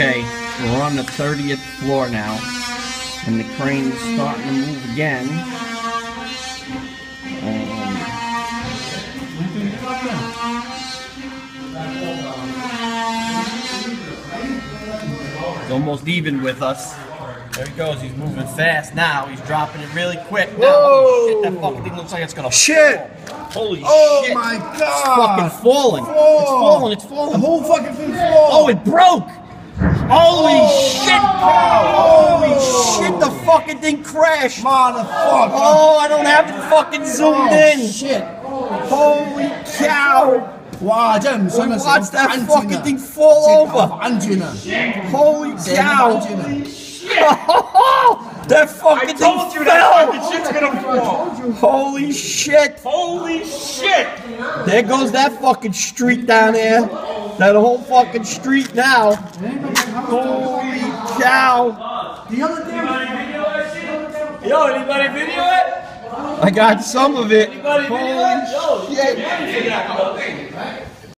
Okay, we're on the 30th floor now, and the crane's starting to move again. Um, he's almost even with us. There he goes. He's moving fast now. He's dropping it really quick. Now, holy shit, that fucking thing looks like it's gonna Shit! fall. Holy Oh shit! my It's god! fucking falling. It's falling. It's falling. The whole fucking thing falls. Oh, it broke! Holy oh. shit! Holy shit, the fucking thing crashed! Motherfucker! Oh, I don't have it fucking zoomed oh, in! shit! Holy cow! Wow, Jim, son of Watch that fucking thing fall over! Angina. Holy cow! Angina. that fucking thing told you that fell! fucking shit's gonna fall. Holy shit! Holy shit! There goes that fucking street down there. That whole fucking street now. Holy cow! Yo, anybody video it? I got some of it. Anybody video it? Yo, Holy shit!